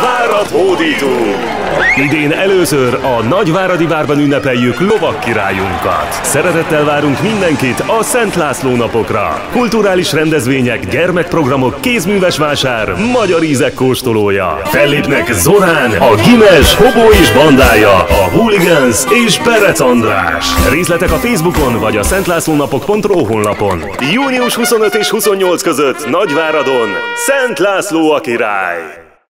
Várat hódítunk! Idén először a Nagyváradi Várban ünnepeljük lovak királyunkat. Szeretettel várunk mindenkit a Szent László napokra. Kulturális rendezvények, gyermekprogramok, kézműves vásár, magyar ízek kóstolója. Fellépnek Zorán, a Gimes, Hobó és bandája, a Hooligans és Perec András. Részletek a Facebookon vagy a szentlászlónapok.ro honlapon. Június 25 és 28 között Nagyváradon Szent László a király.